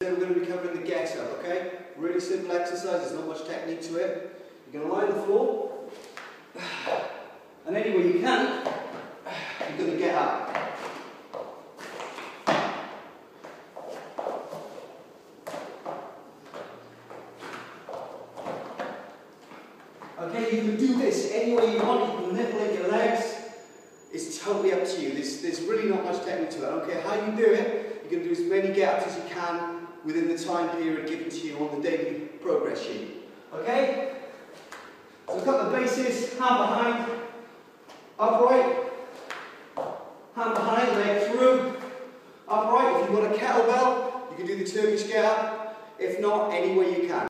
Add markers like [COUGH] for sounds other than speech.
Today we're going to be covering the get up, okay? Really simple exercise, there's not much technique to it. You're going to lie on the floor, [SIGHS] and anywhere you can, [SIGHS] you're going to get up. Okay, you can do this any way you want, you can manipulate your legs. It's totally up to you. There's, there's really not much technique to it. I don't care how you do it, you're going to do as many get-ups as you can within the time period given to you on the daily progress sheet. Okay? So a couple of bases, hand behind, upright, hand behind, leg through, upright. If you've got a kettlebell, you can do the Turkish get-up. If not, any way you can.